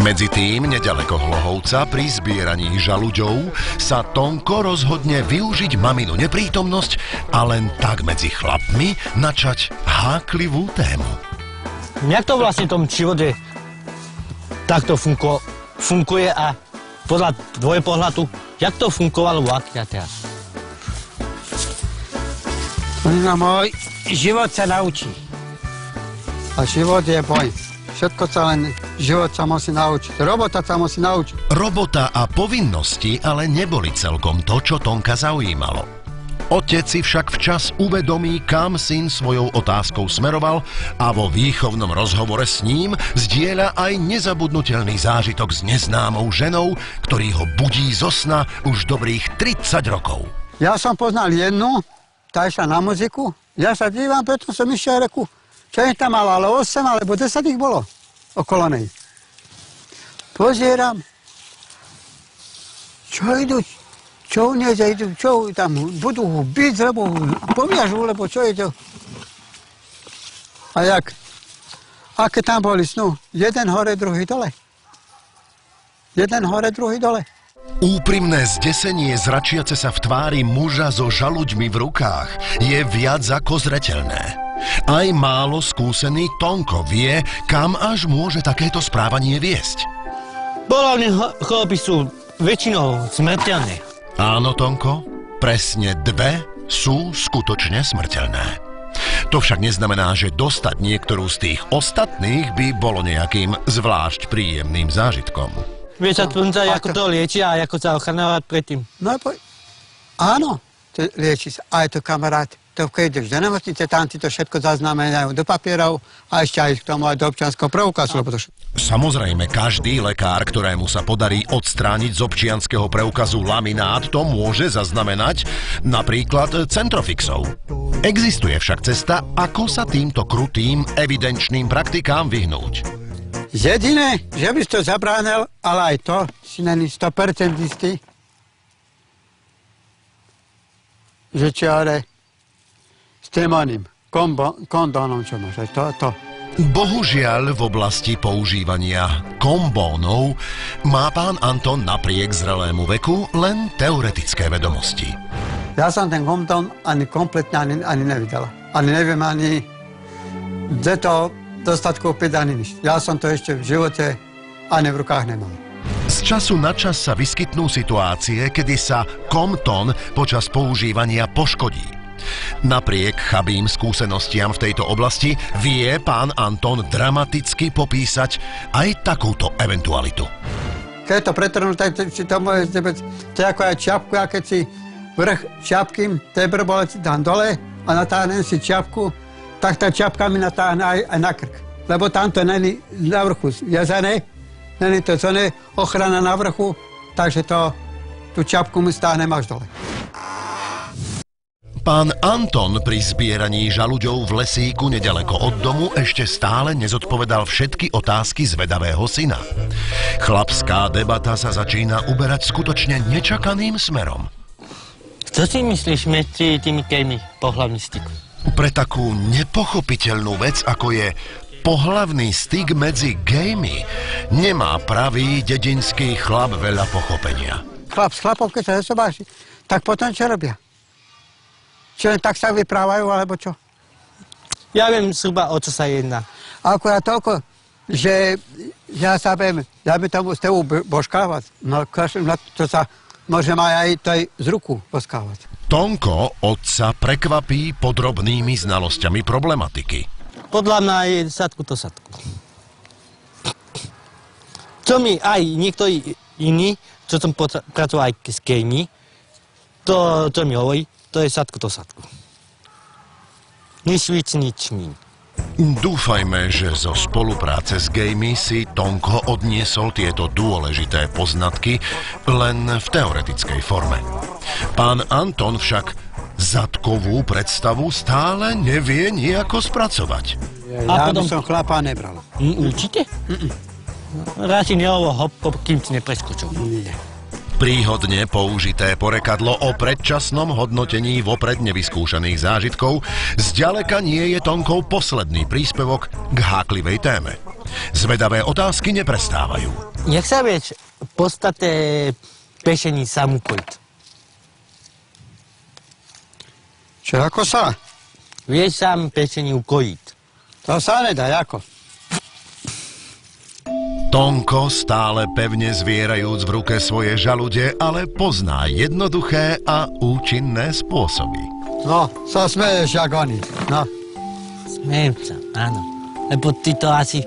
Medzi tým, nedaleko Hlohovca, pri zbieraní žaluďov, sa Tonko rozhodne využiť maminu neprítomnosť a len tak medzi chlapmi načať háklivú tému. Jak to vlastne v tom živote takto funko, funkuje a podľa tvojho pohľadu, jak to funkovalo u Akťatea? No môj život sa naučí. A život je boj. Všetko sa len, život sa musí naučiť. Robota sa musí naučiť. Robota a povinnosti ale neboli celkom to, čo Tonka zaujímalo. Otec si však včas uvedomí, kam syn svojou otázkou smeroval a vo výchovnom rozhovore s ním zdieľa aj nezabudnutelný zážitok s neznámou ženou, ktorý ho budí zo sna už dobrých 30 rokov. Ja som poznal jednu, tá išla na muziku. Ja sa dívam, preto som išiel reku, čo je tam malo, ale 8 alebo 10 ich bolo okolo nej. Pozieram, čo idú, čo u nej idú, čo tam budú byť, lebo poviažu, lebo čo to. A jak? Aké tam boli snu? Jeden hore, druhý dole. Jeden hore, druhý dole. Úprimné zdesenie zračiace sa v tvári muža so žaluďmi v rukách je viac ako zreteľné. Aj málo skúsený Tonko vie, kam až môže takéto správanie viesť. Polovne chlopy sú väčšinou smrteľné. Áno, Tonko, presne dve sú skutočne smrteľné. To však neznamená, že dostať niektorú z tých ostatných by bolo nejakým zvlášť príjemným zážitkom. Vieš sa tvrdza, a ako to- liečia a ako sa ochraňovať predtým. No. Áno, to lieči sa. Aj to kamarát, to keď ideš do nemocnice, tam ti to všetko zaznamenajú do papierov a ešte aj k tomu aj do občianského preukazu, lebo to. Samozrejme, každý lekár, ktorému sa podarí odstrániť z občianského preukazu laminát, to môže zaznamenať napríklad centrofixov. Existuje však cesta, ako sa týmto krutým, evidenčným praktikám vyhnúť. Jediné, že by si to zabránil, ale aj to si není 100% istý, že či ale s tým oným kombo, kondónom, čo máš, to, to. Bohužiaľ v oblasti používania kombónov má pán Anton napriek zrelému veku len teoretické vedomosti. Ja som ten kondón ani kompletne ani, ani nevidela. Ani neviem ani, kde to dostať kúpiť, ani nič. Ja som to ešte v živote ani v rukách nemal. Z času na čas sa vyskytnú situácie, kedy sa komton počas používania poškodí. Napriek chabým skúsenostiam v tejto oblasti vie pán Anton dramaticky popísať aj takúto eventualitu. Keď to pretrhnú, tak si to môže zdebec, to je ako aj čiapku, a keď si vrch čiapky, tebr si tam dole a natáhnem si čiapku, tak tá čiapka mi natáhne aj, aj na krk. Lebo tam to není na vrchu jezené, není to co ne, ochrana na vrchu, takže to, tú čiapku mi stáhnem až dole. Pán Anton pri zbieraní žaluďov v lesíku nedaleko od domu ešte stále nezodpovedal všetky otázky zvedavého syna. Chlapská debata sa začína uberať skutočne nečakaným smerom. Co si myslíš medzi tými kejmi pohľavný styk? Pre takú nepochopiteľnú vec, ako je pohlavný styk medzi gejmi, nemá pravý dedinský chlap veľa pochopenia. Chlap s chlapom, keď sa zasobáši, tak potom čo robia? Čo len tak sa vyprávajú, alebo čo? Ja viem zhruba, o čo sa jedná. Akurát toľko, že ja sa viem, ja by tomu s tebou bo- božkávať. No, no to sa môžem aj, aj aj z ruku boskávať. Tonko otca prekvapí podrobnými znalosťami problematiky. Podľa mňa je sadku to sadku. Čo mi aj niekto i- iný, čo som pracoval aj s kejmi, to, čo mi hovorí, to je sadku to sadku. Nič víc, nič míň. Dúfajme, že zo spolupráce s gejmi si Tonko odniesol tieto dôležité poznatky len v teoretickej forme. Pán Anton však zadkovú predstavu stále nevie nejako spracovať. Ja potom- by som chlapa nebral. Mm, určite? Radšej nehovo hop, hop, kým si nepreskočil. Nie. Príhodne použité porekadlo o predčasnom hodnotení vopred nevyskúšaných zážitkov zďaleka nie je Tonkou posledný príspevok k háklivej téme. Zvedavé otázky neprestávajú. Jak sa vieš v podstate pešení samokojiť? Čo ako sa? Vieš sám pešení ukojiť. To sa nedá, ako? Tonko stále pevne zvierajúc v ruke svoje žalude, ale pozná jednoduché a účinné spôsoby. No, sa smeješ, jak oni. No. Smejem sa, áno. Lebo ty to asi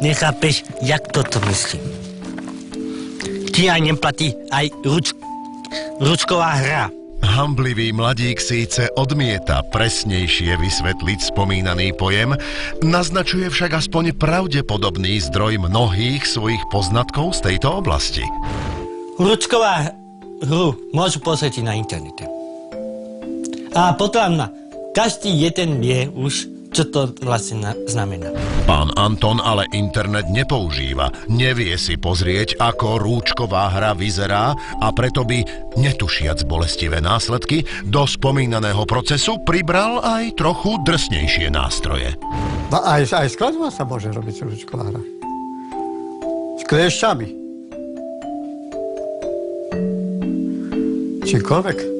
nechápeš, jak toto myslím. Ti aj neplatí aj ruč, ručková hra. Hamblivý mladík síce odmieta presnejšie vysvetliť spomínaný pojem, naznačuje však aspoň pravdepodobný zdroj mnohých svojich poznatkov z tejto oblasti. Ručková hru môžu posvetiť na internete. A potom na každý jeden vie už, čo to vlastne na, znamená. Pán Anton ale internet nepoužíva, nevie si pozrieť, ako rúčková hra vyzerá a preto by, netušiac bolestivé následky, do spomínaného procesu pribral aj trochu drsnejšie nástroje. no aj, aj s klezmou sa môže robiť ručková hra. S kliešťami. Čímkoľvek.